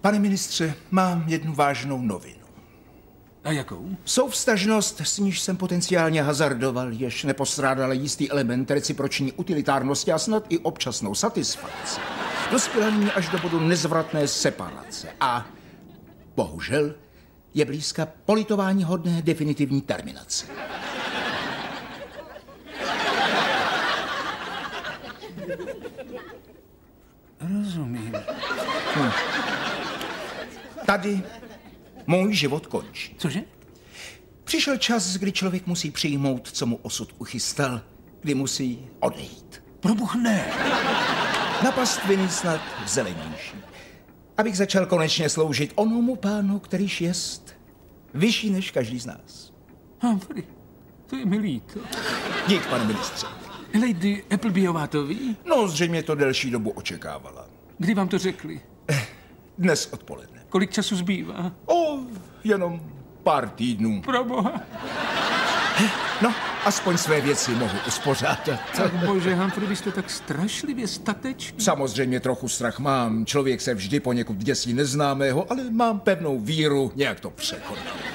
Pane ministře, mám jednu vážnou novinu. A jakou? Souvstažnost, s níž jsem potenciálně hazardoval, jež nepostrádala jistý element reciproční utilitárnosti a snad i občasnou satisfakci, dospěla nyní až do bodu nezvratné separace a bohužel je blízka politování hodné definitivní terminace. Rozumím. Tady můj život končí. Cože? Přišel čas, kdy člověk musí přijmout, co mu osud uchystal, kdy musí odejít. Probuch ne. Na pastviny snad zelenější. Abych začal konečně sloužit onomu pánu, kterýž jest vyšší než každý z nás. Humphrey, to je mi líto. Dík, pane ministře. Lady Applebyová to ví? No, zřejmě to delší dobu očekávala. Kdy vám to řekli? Dnes odpoledne. Kolik času zbývá? O, jenom pár týdnů. Pro boha. No, aspoň své věci mohu uspořádat. Tak bože, Humphrey, vy jste tak strašlivě statečný. Samozřejmě trochu strach mám. Člověk se vždy poněkud děsí neznámého, ale mám pevnou víru, nějak to překonat.